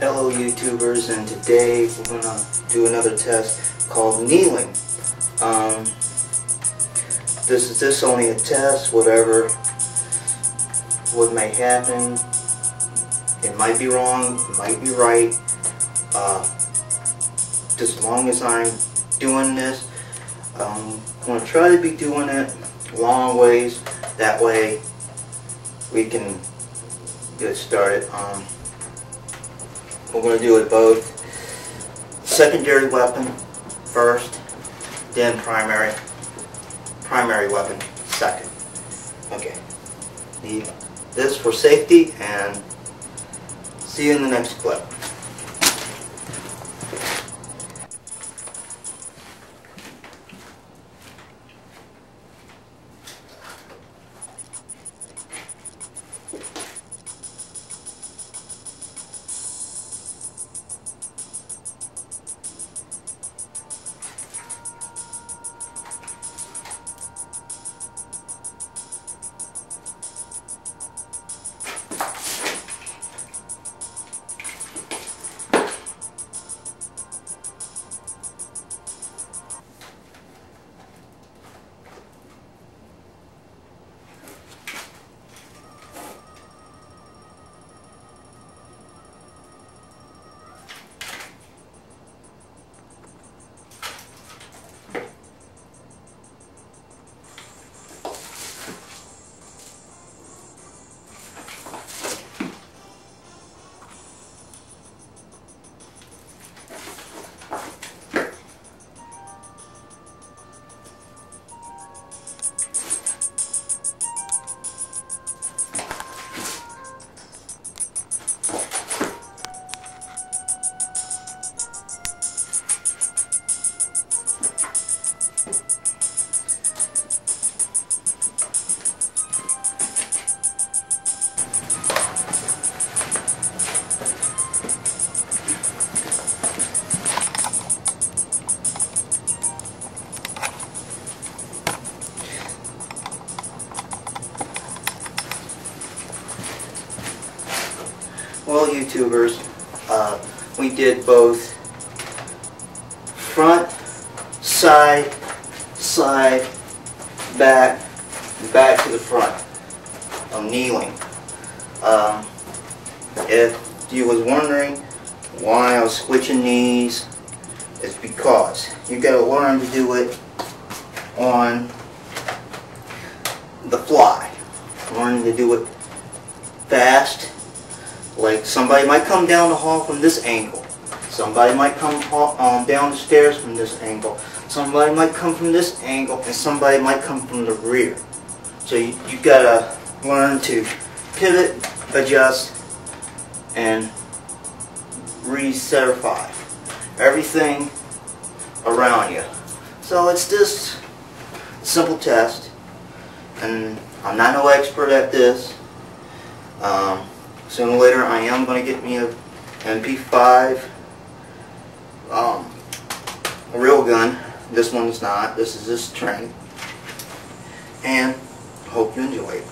Hello YouTubers and today we're gonna do another test called kneeling. Um, this is this only a test, whatever what may happen. It might be wrong, it might be right. Uh, as long as I'm doing this, um, I'm gonna try to be doing it long ways. That way we can get started. Um, we're going to do it both secondary weapon first, then primary, primary weapon second. Okay. Need this for safety and see you in the next clip. YouTubers, uh, we did both front, side, side, back, back to the front I'm kneeling. Um, if you was wondering why I was switching knees, it's because you gotta learn to do it on the fly. Learning to do it fast like somebody might come down the hall from this angle. Somebody might come um, down the stairs from this angle. Somebody might come from this angle and somebody might come from the rear. So you, you gotta learn to pivot, adjust, and recertify everything around you. So it's just a simple test and I'm not no expert at this. Um, Sooner or later, I am going to get me a MP5, um, a real gun. This one's not. This is this train. And hope you enjoy it.